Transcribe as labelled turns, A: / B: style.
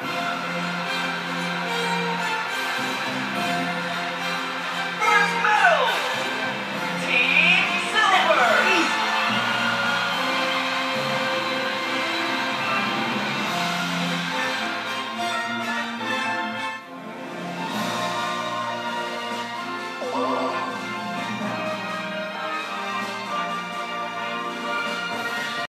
A: Yeah.